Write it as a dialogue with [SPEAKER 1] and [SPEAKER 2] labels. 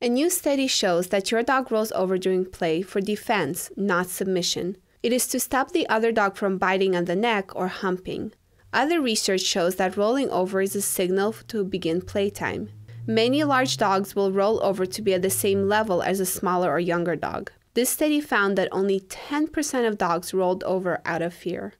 [SPEAKER 1] A new study shows that your dog rolls over during play for defense, not submission. It is to stop the other dog from biting on the neck or humping. Other research shows that rolling over is a signal to begin playtime. Many large dogs will roll over to be at the same level as a smaller or younger dog. This study found that only 10% of dogs rolled over out of fear.